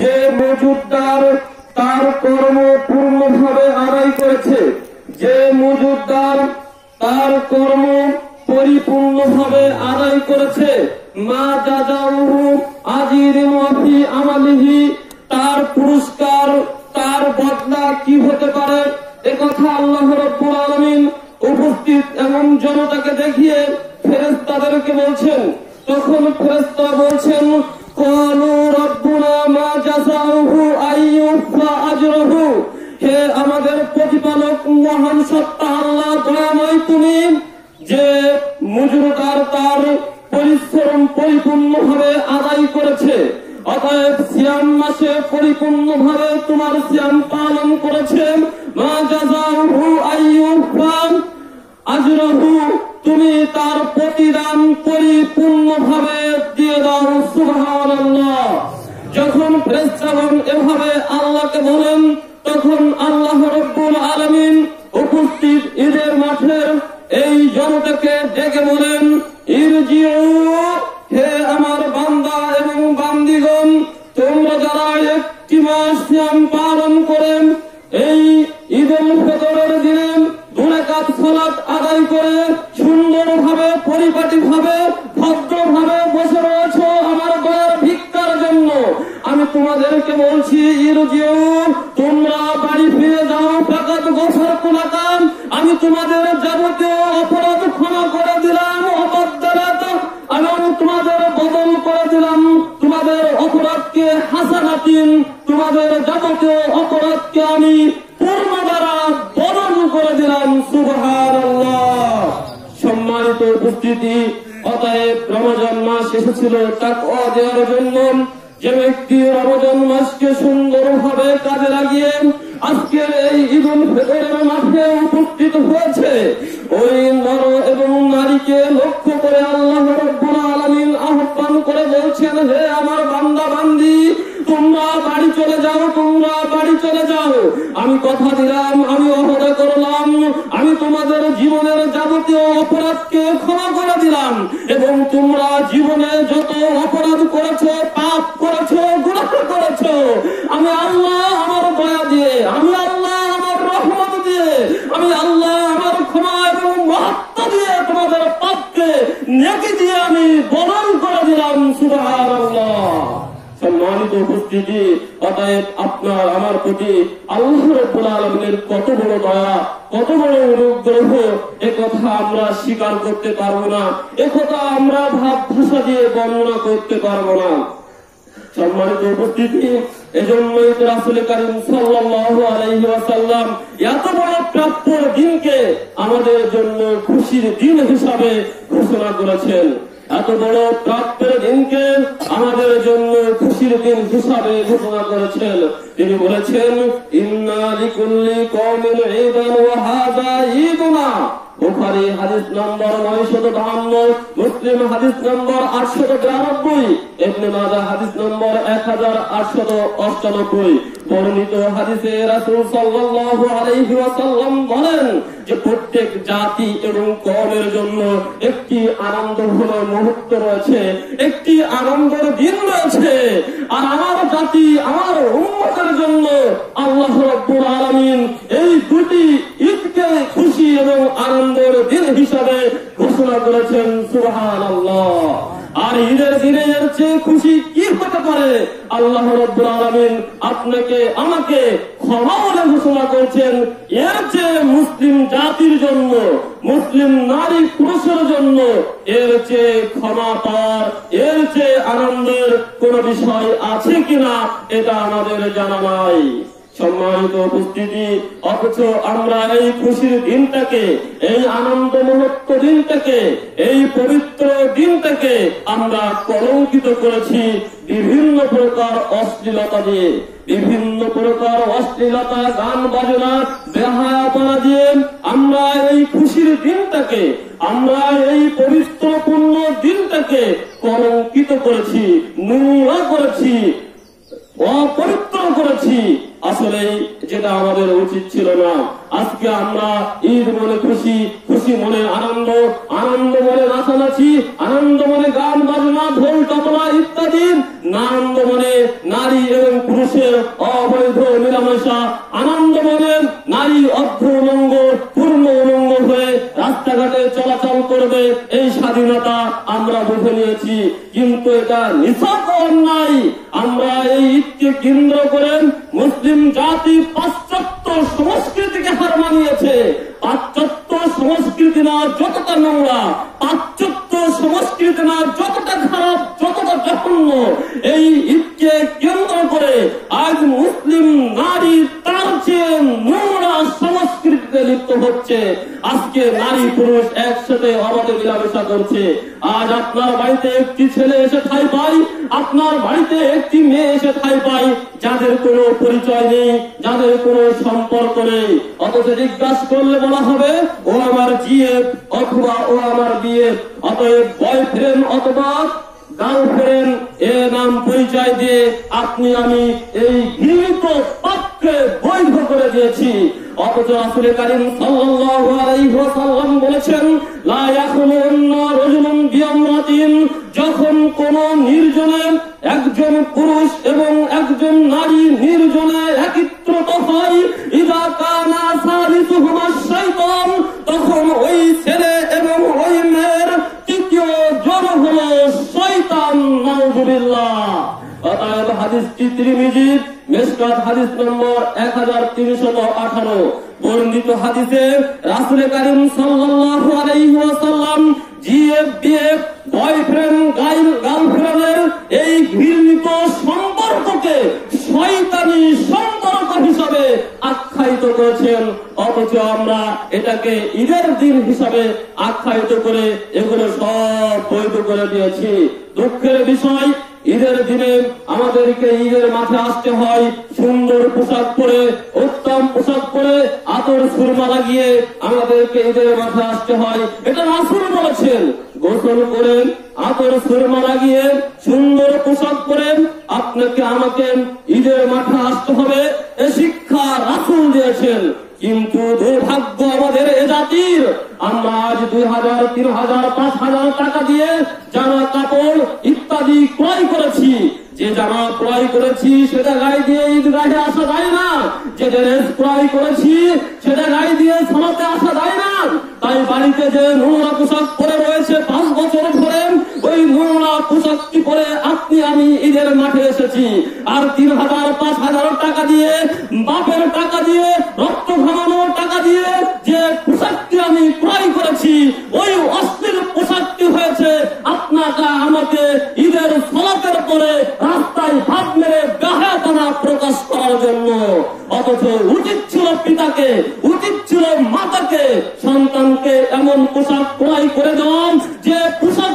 যে মজুদার তার কর্ম পূর্ণভাবে আদায় করেছে, যে মজুদার তার কর্ম পরিপূর্ণভাবে আদায় করেছে, মা জাজাউহু আজির ওফি আমালিহি তার পুরস্কার, তার বদলা কি হতে পারে? একথা আল্লাহ রব্বুল আলামিন উপস্থিত এমন জনতাকে দেখিয়ে ফেরেস্তাদেরকে বলছেন, তখন ফেরেস্তা বলছেন রব্বুনা মা আইয়ুফা আজরহু। হে আমাদের প্রতিপালক মহান সত্তা আল্লাহ, দয়াময় তুমি, যে মজুরদার তার পরিশ্রম পরিপূর্ণভাবে আদায় করেছে। অতএব মাসে তোমার পালন করেছেন তুমি তার প্রতিদান দিয়ে দাও যখন ফেরেশতাগণ এভাবে আল্লাহকে বলেন, তখন আল্লাহ রব্বুল আলামিন উপস্থিত ঈদের মাঠের এই জনতাকে ডেকে বলেন তোমাদেরকে বলছি তোমরা বাড়ি ফিরে যাও, ফাকাত গোফর কুলাকাম আমি তোমাদের যাবতীয় অপরাধ ক্ষমা করে দিলাম তোমাদের বদল করে দিলাম, তোমাদের অপরাধকে তোমাদের যাবতীয় অপরাধকে আমি পূর্ণ দ্বারা বদল করে দিলাম সম্মানিত উপস্থিতি, অতএব রমজান মাস এসেছিল তাকওয়া দেওয়ার জন্য। যে ব্যক্তি রমজান মাসকে সুন্দরভাবে কাজে লাগিয়ে আজকের এই ঈদুল ফিতরের মাঠে উপস্থিত হয়েছে। ওই নর এবং নারীকে লক্ষ্য করে আল্লাহ আমি কথা দিলাম, আমি অহদা করলাম, আমি তোমাদের জীবনের যাবতীয় অপরাধকে ক্ষমা করে দিলাম এবং তোমরা জীবনে যত অপরাধ করেছ, পাপ করেছ গুণ করেছ উপস্থিতি। অতএব আপনার, আমার প্রতি আল্লাহ আলমিনের কত বড় দয়া, কত বড় অনুগ্রহ কথা আমরা স্বীকার করতে পারব না। কথা আমরা ভাব ভাষা দিয়ে বর্ণনা করতে পারব না। সম্মানিত উপস্থিতি, এজন্যই তো সাল্লাল্লাহু আলাইহি ওয়াসাল্লাম এত বড় প্রাপ্য দিনকে আমাদের জন্য খুশির দিন হিসাবে ঘোষণা করেছেন। এত বড় প্রাপ্যের দিনকে আমাদের জন্য খুশির দিন হিসাবে ঘোষণা করেছেন। তিনি বলেছেন, ইন্না লিকুল্লি হাদিস নম্বর 952 মুসলিম হাদিস নম্বর 892 ইবনে মাজাহ হাদিস নম্বর 1898 বর্ণিত হাদিসে রাসূল সাল্লাল্লাহু আলাইহি ওয়াসাল্লাম বলেন যে প্রত্যেক জাতি এবং কওমের জন্য একটি মুহূর্ত রয়েছে, একটি আনন্দের দিন রয়েছে। আর আমার জাতি, আমার উম্মতের জন্য আল্লাহ রাব্বুল আলামিন এই দুটি ঈদকে খুশি এবং আনন্দের দিন হিসাবে ঘোষণা করেছেন, সুবহানাল্লাহ। আর ঈদের দিনে এর চেয়ে খুশি কি হতে পারে? আল্লাহ রব্বুল আলামিন আপনাকে, আমাকে ক্ষমা বলে ঘোষণা করছেন, এর চেয়ে মুসলিম জাতির জন্য, মুসলিম নারী পুরুষের জন্য এর চেয়ে ক্ষমা পাওয়ার, এর চেয়ে আনন্দের কোন বিষয় আছে কিনা, এটা আমাদের জানা নাই। সম্মানিত উপস্থিতি, অথচ আমরা এই খুশির দিনটাকে, এই আনন্দ মুহূর্ত দিনটাকে, এই পবিত্র দিনটাকে আমরা কলঙ্কিত করেছি বিভিন্ন প্রকার অশ্লীলতা দিয়ে। বিভিন্ন প্রকার অশ্লীলতা, গান, বাজনা, বেহায়াপনা দিয়ে আমরা এই খুশির দিনটাকে, আমরা এই পবিত্রপূর্ণ দিনটাকে কলঙ্কিত করেছি, নোংরা করেছি, অপবিত্র করেছি। আসলে যেটা আমাদের উচিত ছিল না। আজকে আমরা ঈদ মনে খুশি খুশি মনে আনন্দ আনন্দ মনে নাচানাচি, আনন্দ মনে গান বাজনা, ঢোল তবলা ইত্যাদি আনন্দ মনে নারী এবং পুরুষের অবৈধ মেলামেশা, আনন্দ মনে নারী অর্ধ উলঙ্গ, পূর্ণ উলঙ্গ হয়ে রাস্তাঘাটে চলাচল করবে, এই স্বাধীনতা আমরা বুঝে নিয়েছি। কিন্তু এটা নিছক অন্যায়। আমরা এই ঈদকে কেন্দ্র করে মুসলিম জাতি পাশ্চাত্য সংস্কৃতিকে হার মানিয়েছে। পাশ্চাত্য সংস্কৃতি না যতটা নোংরা আজকে নারী পুরুষ একসাথে অবাধে মিলামেশা করছে। আজ আপনার বাড়িতে একটি ছেলে এসে ঠাই পাই আপনার বাড়িতে একটি মেয়ে এসে ঠাই পাই যাদের কোনো পরিচয় নেই, যাদের কোনো সম্পর্ক নেই। অথচ জিজ্ঞাসা করলে বলা হবে, ও আমার জিএ অথবা ও আমার বিয়ে অতএব বয়ফ্রেন্ড অথবা গার্লফ্রেন্ড এ নাম পরিচয় দিয়ে আপনি আমি এই বৈধ করে দিয়েছি। অথচ আসলে কারিম বলেছেন যখন কোন নির্জনে একজন পুরুষ এবং একজন নারী নির্জনে হাদিসটি মেসকাত হাদিস নম্বর এক হাজার তিনশত বর্ণিত হাদিসে রাসুল করিম সাল্লাল্লাহু জিএফ বয়ফ্রেন্ড গার্লফ্রেন্ডের এই ঘৃণিত সম্পর্ককে শয়তানি সম্পর্ক হিসাবে আখ্যায়িত করেছেন। অথচ আমরা এটাকে ঈদের দিন হিসাবে আখ্যায়িত করে এগুলো সব বৈধ করে দিয়েছি। দুঃখের বিষয় ঈদের দিনে আমাদেরকে ঈদের মাঠে আসতে হয়। সুন্দর পোশাক পরে, উত্তম পোশাক পরে, আতর সুরমা লাগিয়ে আমাদেরকে ঈদের মাঠে আসতে হয়। এটা রাসুল বলেছেন। গোসল করেন, আতর সুরমা লাগিয়ে, সুন্দর পোশাক পরে আপনাকে আমাকে ঈদের মাঠে আসতে হবে। এ শিক্ষা রাসুল দিয়েছেন। কিন্তু দুর্ভাগ্য আমাদের এ জাতির, আমরা আজ দুই হাজার, তিন হাজার, পাঁচ হাজার টাকা দিয়ে জামা কাপড় ইত্যাদি ক্রয় করেছি। যে জামা ক্রয় করেছি সেটা গায়ে দিয়ে ঈদগাহে আসা যায় না। যে ড্রেস ক্রয় করেছি সেটা গায়ে দিয়ে সমাতে আসা যায় না। তাই বাড়িতে যে নোংরা পোশাক পরে রয়েছে পাঁচ বছর ধরে পোশাকটি পরে আপনি আমি ঈদের মাঠে এসেছি। আর তিন হাজার, পাঁচ হাজার টাকা দিয়ে, বাপের টাকা দিয়ে, রক্ত ঘামানোর টাকা দিয়ে যে পোশাকটি আমি ক্রয় করেছি, ওই অস্থির পোশাকটি হয়েছে আপনাকে আমাকে ঈদের সলাতের পরে রাস্তায় ভাত মেরে গাহাতানা প্রকাশ করার জন্য। অথচ উচিত ছিল পিতাকে, উচিত ছিল মাতাকে, সন্তানকে এমন পোশাক ক্রয় করে দেওয়ান যে পোশাক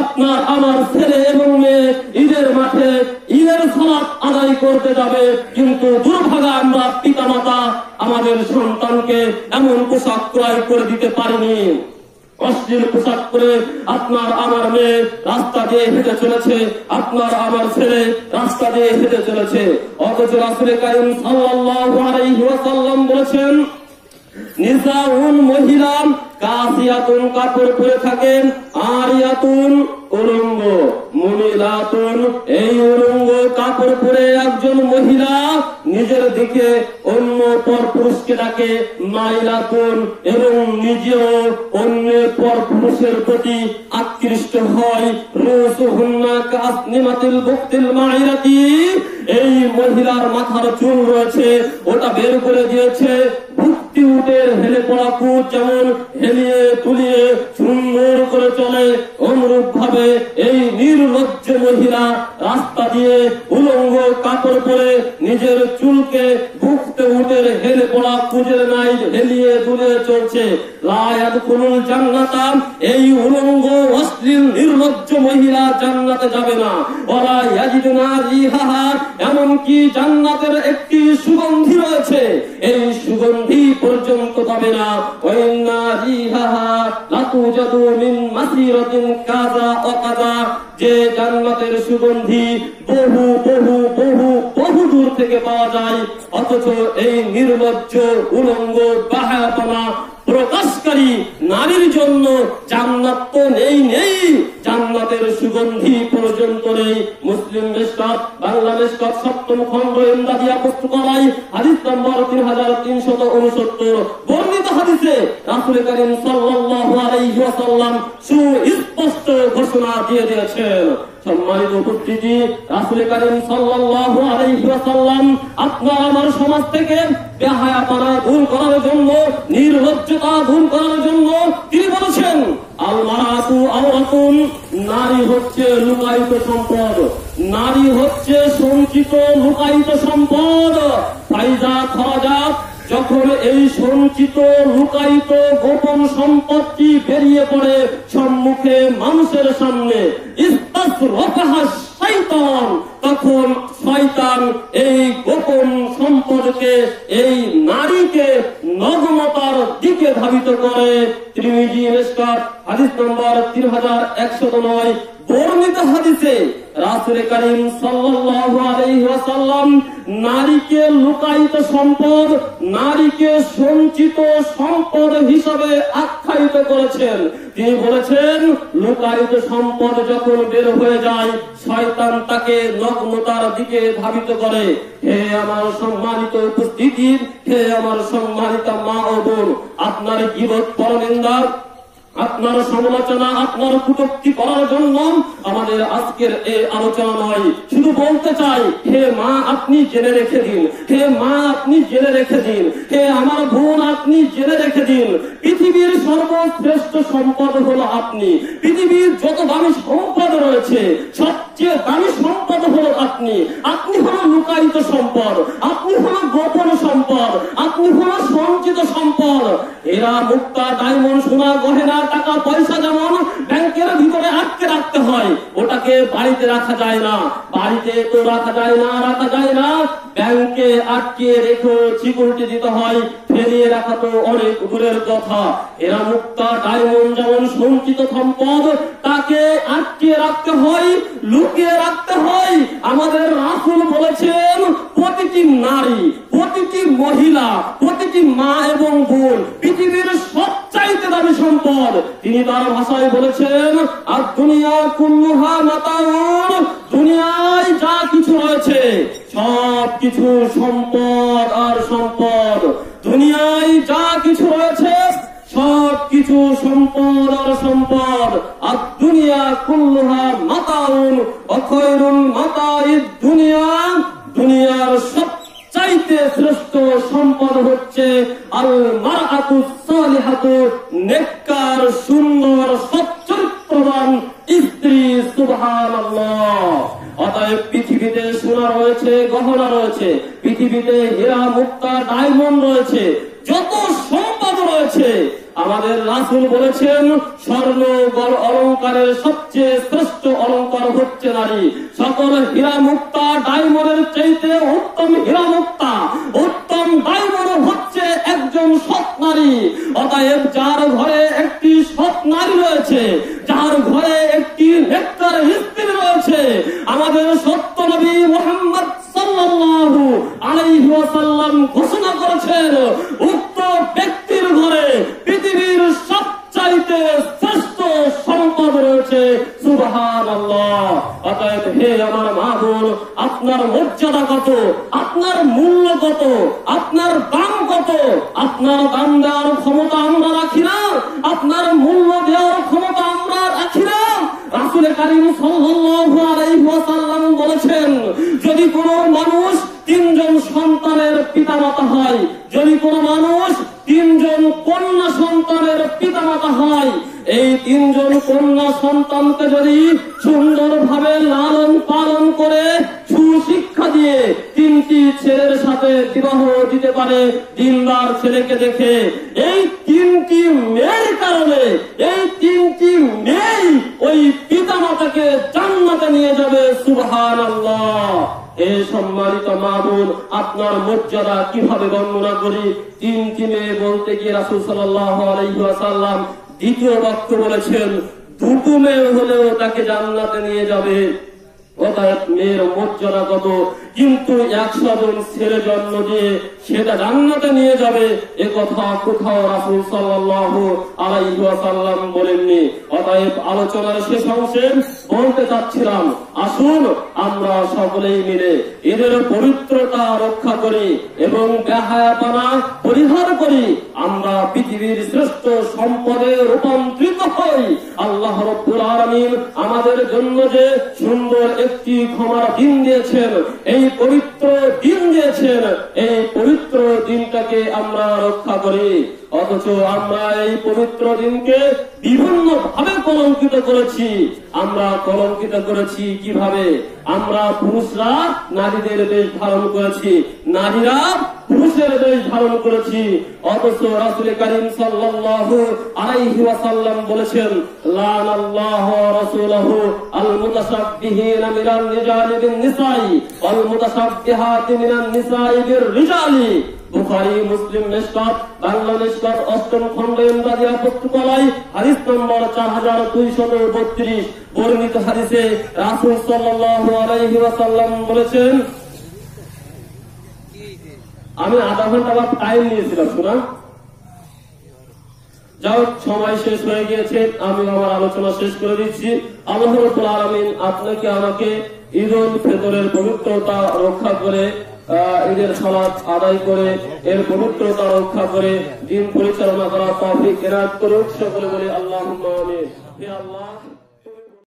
আপনার আমার ছেলে এবং মেয়ে ঈদের মাঠে ঈদের সলাপ আদায় করতে যাবে। কিন্তু দুর্ভাগা আমরা পিতা মাতা আমাদের সন্তানকে এমন পোশাক ক্রয় করে দিতে পারিনি। অশ্লীল পোশাক পরে আপনার আমার মেয়ে রাস্তা দিয়ে হেঁটে চলেছে, আপনার আমার ছেলে রাস্তা দিয়ে হেঁটে চলেছে। অথচ রাসুল কারিম ওয়াসাল্লাম বলেছেন মহিলা কাসিয়াতুন কাপড় পরে থাকেন আরিয়াতুন উলঙ্গ মুনিলাতুন এই উলঙ্গ কাপড় পরে একজন মহিলা নিজের দিকে অন্য পর পুরুষকে ডাকে, মাইলাতুন, এবং নিজেও অন্য পর পুরুষের প্রতি আকৃষ্ট হয়। রুসুহুন্না কাসনিমাতিল বুক্তিল মাইরাতি। এই মহিলার মাথার চুল রয়েছে, ওটা বের করে দিয়েছে উটের হেলে পড়া কুট যেমন হেলিয়ে তুলিয়ে সুন্দর করে চলে অনুরূপ ভাবে এই নির্লজ্জ মহিলা রাস্তা দিয়ে উলঙ্গ কাপড় পরে নিজের চুলকে ভুক্তে উটের হেলে পড়া কুজের নাই হেলিয়ে তুলে চলছে। লায়াত কোন জান্নাতাম এই উলঙ্গ, অশ্লীল, নির্লজ্জ মহিলা জান্নাতে যাবে না। ওরা ইয়াজিদুনা রিহাহা, এমনকি জান্নাতের একটি সুগন্ধি রয়েছে। এই সুগন্ধি পর্যন্ত পাবে না যে জান্নাতের সুগন্ধি বহু বহু বহু বহু দূর থেকে পাওয়া যায়। অথচ এই নির্লজ্জ উলঙ্গ বাহাপনা প্রকাশকারী নারীর জন্য জান্নাত তো নেই নেই। জান্নাতের সুগন্ধি পর্যন্ত নেই। মুসলিম মেসকাত বাংলা মেসকাত সপ্তম খণ্ড ইমদাদিয়া পুস্তকালয়, হাদিস নম্বর তিন হাজার তিনশত উনসত্তর। বর্ণিত হাদিসে রাসুল করিম ওয়াসাল্লাম সুস্পষ্ট ঘোষণা দিয়ে দিয়েছেন। সম্মানিত উপস্থিতি, রাসুল করিম সাল্লাল্লাহু আলাইহি ওয়াসাল্লাম আপনার আমার সমাজ থেকে বেহায়াপনা দূর করার জন্য, নির্লজ্জতা দূর করার জন্য তিনি বলেছেন আল মারাতু আওরাতুন নারী হচ্ছে লুকায়িত সম্পদ। নারী হচ্ছে সঞ্চিত লুকায়িত সম্পদ। ফাইজা খরাজা যখন এই সঞ্চিত, লুকায়িত গোপন সম্পত্তি বেরিয়ে পড়ে সম্মুখে মানুষের সামনে তখন শয়তান এই গোপন সম্পদকে, এই নারীকে নগ্নতার দিকে ধাবিত করে। ত্রিমিজি হাদিস নম্বর তিন হাজার একশত নয় বর্ণিত হাদিসে রাসুল করিম সাল্লাল্লাহু আলাইহি ওয়াসাল্লাম নারীকে লুকায়িত সম্পদ, নারীকে সঞ্চিত সম্পদ হিসাবে আখ্যায়িত করেছেন। তিনি বলেছেন? লুকায়িত সম্পদ যখন বের হয়ে যায়, শয়তান তাকে নগ্নতার দিকে ধাবিত করে। হে আমার সম্মানিত উপস্থিতি হে আমার সম্মানিত মা ও বোন, আপনার গিবত পরনিন্দা আপনার সমালোচনা, আপনার কুটক্তি করার জন্য আমাদের আজকের এই আলোচনা নয় শুধু বলতে চাই, হে মা আপনি জেনে রেখে দিন, হে মা আপনি জেনে রেখে দিন, হে আমার বোন আপনি জেনে রেখে দিন, পৃথিবীর সর্বশ্রেষ্ঠ সম্পদ হলো আপনি, পৃথিবীর যত দামি সম্পদ রয়েছে, সবচেয়ে দামি সম্পদ হলো আপনি আপনি হলো লুকায়িত সম্পদ, আপনি হলো গোপন সম্পদ, আপনি হলো সঞ্চিত সম্পদ এরা মুক্তা ডায়মন্ড, সোনা, গহেনা, টাকা, পয়সা যেমন ব্যাংকের ভিতরে আটকে রাখতে হয়, ওটাকে বাড়িতে রাখা যায় না। বাড়িতে তো রাখা যায় না, রাখা যায় না। ব্যাংকে আটকে রেখে সিকিউরিটি দিতে হয়, ফেলিয়ে রাখা তো অনেক দূরের কথা। এরা মুক্তা, ডায়মন্ড যেমন সঞ্চিত সম্পদ, তাকে আটকে রাখতে হয়, লুকিয়ে রাখতে হয়। আমাদের রাসুল বলেছেন, প্রতিটি নারী, প্রতিটি মহিলা প্রতিটি মা এবং বোন, পৃথিবীর সবচাইতে দামি সম্পদ। তিনি তার ভাষায় বলেছেন, আর দুনিয়া কুল্লুহা মাতাউন দুনিয়ায় যা কিছু রয়েছে, সব কিছু সম্পদ আর সম্পদ। দুনিয়ায় যা কিছু রয়েছে, সব কিছু সম্পদ আর সম্পদ। আর দুনিয়া কুল্লুহা মাতাউন অখয়রুল মাতাইদ দুনিয়া, দুনিয়ার সব চাইতে শ্রেষ্ঠ সম্পদ হচ্ছে আর আল মারাতু সালিহাতু নেককার সুন্দর সচ্চরিত্রবান স্ত্রী সুবহানাল্লাহ। অতএব পৃথিবীতে সোনা রয়েছে, গহনা রয়েছে, পৃথিবীতে হীরা মুক্তা ডায়মন্ড রয়েছে, যত সম্পদ রয়েছে, আমাদের রাসুল বলেছেন, স্বর্ণ অলঙ্কারের সবচেয়ে শ্রেষ্ঠ অলঙ্কার হচ্ছে নারী। সকল হীরা মুক্তা ডায়মন্ডের চাইতে উত্তম হীরা মুক্তা, উত্তম ডায়মন্ড হচ্ছে একজন সৎ নারী। অতএব যার ঘরে একটি সৎ নারী রয়েছে যার ঘরে একটি নেককার স্ত্রী রয়েছে। আমাদের সত্য নবী মোহাম্মদ সাল্লাল্লাহু আলাইহি ওয়াসাল্লাম ঘোষণা করেছেন, উক্ত ব্যক্তির ঘরে পৃথিবীর সবচাইতে শ্রেষ্ঠ সম্পদ রয়েছে। সুবহানাল্লাহ। অতএব হে আমার মা বোন, আপনার মর্যাদা কত? আপনার মূল্য কত? আপনার দাম কত? আপনার দাম দেওয়ার ক্ষমতা আমরা রাখি না। আপনার মূল্য দেওয়ার ক্ষমতা আমরা রাখি না রাসুল কারিম সাল্লাল্লাহু বলেছেন, যদি কোনো মানুষ তিনজন সন্তানের পিতামাতা হয়, যদি কোনো মানুষ তিনজন কন্যা সন্তানের পিতামাতা হয়, এই তিনজন কন্যা সন্তানকে যদি সুন্দরভাবে লালন পালন করে, সুশিক্ষা দিয়ে তিনটি ছেলের সাথে বিবাহ দিতে পারে, দিনদার ছেলেকে দেখে, এই তিনটি মেয়ের কারণে এই তিনটি মেয়ে ওই পিতা নিয়ে যাবে সুবহান আল্লাহ এ সম্মানিত মামুন, আপনার মর্যাদা কীভাবে বর্ণনা করি? তিন মেয়ে বলতে গিয়ে রাসুল আলাইসাল্লাম দ্বিতীয় বাক্য বলেছেন, দুটো মেয়ে হলেও তাকে জান্নাতে নিয়ে যাবে। অর্থাৎ মেয়ের মর্যাদা কত? কিন্তু একশো জন ছেলে জন্ম দিয়ে সেটা জান্নাতে নিয়ে যাবে। এ কথা কোথাও রাসুল সাল্লাহ আলাইসাল্লাম বলেননি। অতএব আলোচনার শেষ অংশে বলতে চাচ্ছিলাম, আসুন আমরা সকলেই মিলে এদের পবিত্রতা রক্ষা করি এবং বেহায়াপনা পরিহার করি। আমরা পৃথিবীর শ্রেষ্ঠ সম্পদে রূপান্তরিত হই। আল্লাহ রব্বুল আলামিন আমাদের জন্য যে সুন্দর একটি ক্ষমার দিন দিয়েছেন এই পবিত্র দিন দিয়েছেন এই পবিত্র দিনটাকে আমরা রক্ষা করি। অথচ আমরা এই পবিত্র দিনকে বিভিন্ন ভাবে কলঙ্কিত করেছি। আমরা কলঙ্কিত করেছি কীভাবে? আমরা পুরুষরা নারীদের বেশ ধারণ করেছি। নারীরা পুরুষের বেশ ধারণ করেছি। অথচ রাসুল করিম সাল্লাল্লাহু আলাইহি ওয়াসাল্লাম বলেছেন, লানাল্লাহু রাসূলুহু আল মুতাসাব্বিহিনা মিনান নিসাই ওয়াল মুতাসাব্বিহাতি মিনান নিসাই বির রিজালি। মুসলিম বাংলা অষ্টম নম্বর বলেছেন, আমি আধা ঘণ্টা বা টাইম নিয়েছিলাম, শোনা। যাও, সময় শেষ হয়ে গিয়েছে, আমি আমার আলোচনা শেষ করে দিচ্ছি। আল্লাহ আলামিন আপনাকে আমাকে ঈদ উল ফিতরের পবিত্রতা রক্ষা করে ঈদের সালাত আদায় করে, এর পবিত্রতা রক্ষা করে, দিন পরিচালনা করা তৌফিক এরাত করুক, সকলে বলে আল্লাহ হে আল্লাহ।